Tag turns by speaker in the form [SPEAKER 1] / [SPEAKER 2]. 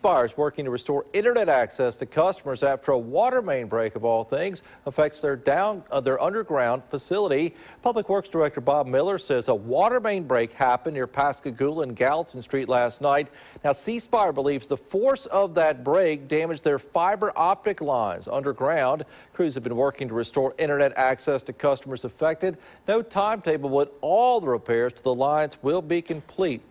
[SPEAKER 1] Spire is working to restore internet access to customers after a water main break of all things affects their down uh, their underground facility. Public Works Director Bob Miller says a water main break happened near Pascagoula and Gallatin Street last night. Now, C Spire believes the force of that break damaged their fiber optic lines underground. Crews have been working to restore internet access to customers affected. No timetable, but all the repairs to the lines will be complete